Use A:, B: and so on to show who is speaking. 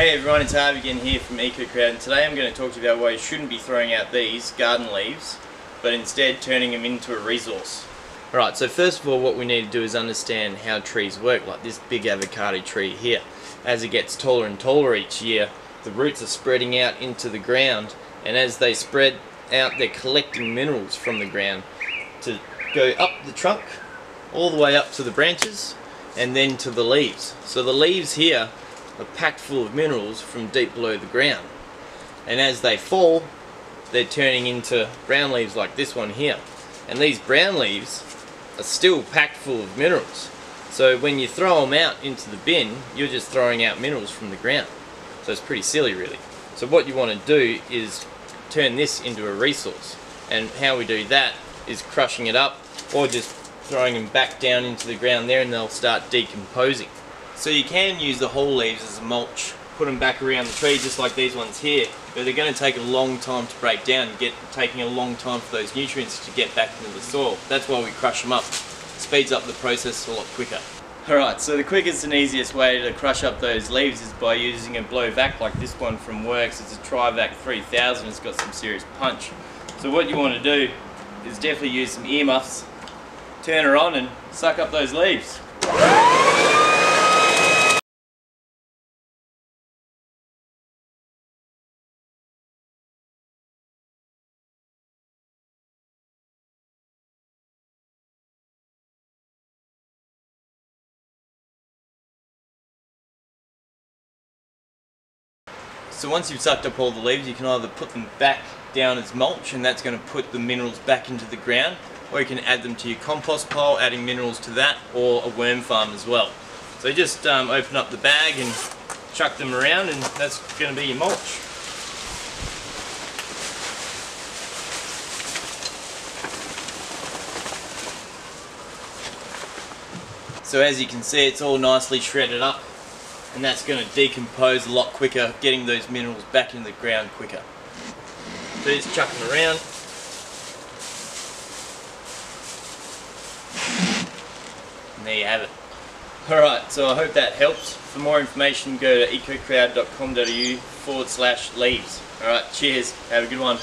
A: Hey everyone, it's Harvey again here from EcoCrowd and today I'm going to talk to you about why you shouldn't be throwing out these garden leaves but instead turning them into a resource. Alright, so first of all what we need to do is understand how trees work, like this big avocado tree here. As it gets taller and taller each year, the roots are spreading out into the ground and as they spread out they're collecting minerals from the ground to go up the trunk all the way up to the branches and then to the leaves. So the leaves here are packed full of minerals from deep below the ground. And as they fall, they're turning into brown leaves like this one here. And these brown leaves are still packed full of minerals. So when you throw them out into the bin, you're just throwing out minerals from the ground. So it's pretty silly really. So what you want to do is turn this into a resource. And how we do that is crushing it up or just throwing them back down into the ground there and they'll start decomposing. So you can use the whole leaves as mulch, put them back around the tree just like these ones here, but they're going to take a long time to break down get taking a long time for those nutrients to get back into the soil. That's why we crush them up. It speeds up the process a lot quicker. Alright, so the quickest and easiest way to crush up those leaves is by using a blow vac like this one from WORX. It's a Trivac 3000, it's got some serious punch. So what you want to do is definitely use some earmuffs, turn her on and suck up those leaves. So once you've sucked up all the leaves, you can either put them back down as mulch, and that's going to put the minerals back into the ground, or you can add them to your compost pile, adding minerals to that, or a worm farm as well. So just um, open up the bag and chuck them around, and that's going to be your mulch. So as you can see, it's all nicely shredded up and that's going to decompose a lot quicker, getting those minerals back in the ground quicker. So just chuck them around. And there you have it. Alright, so I hope that helps. For more information, go to ecocrowd.com.au forward slash leaves. Alright, cheers. Have a good one.